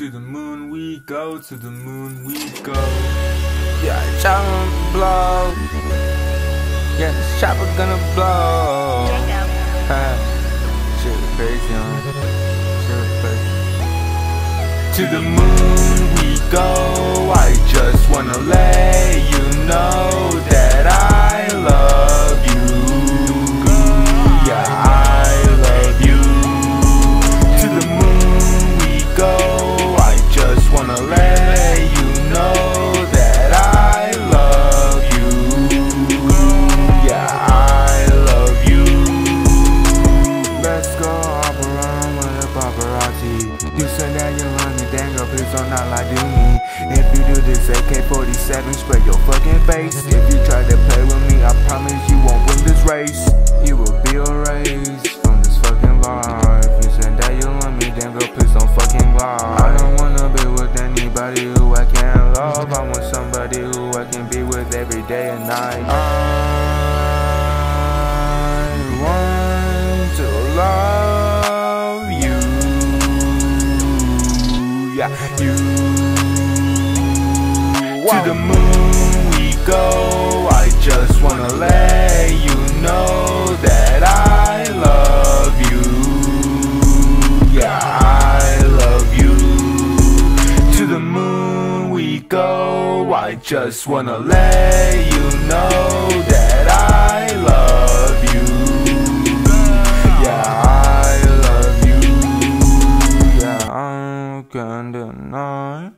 To the moon we go, to the moon we go. Yeah, chopper blow. Yeah, the chopper gonna blow. Shit crazy, huh? Shit crazy. To the moon we go. I just wanna let not to me. If you do this AK-47, spray your fucking face. If you try to play with me, I promise you won't win this race. You will be erased from this fucking life. You said that you love me, damn girl, please don't fucking lie. I don't wanna be with anybody who I can't love. I want somebody who I can be with every day and night. Yeah, you. To the moon we go. I just wanna let you know that I love you. Yeah, I love you. To the moon we go. I just wanna let you know Can't deny.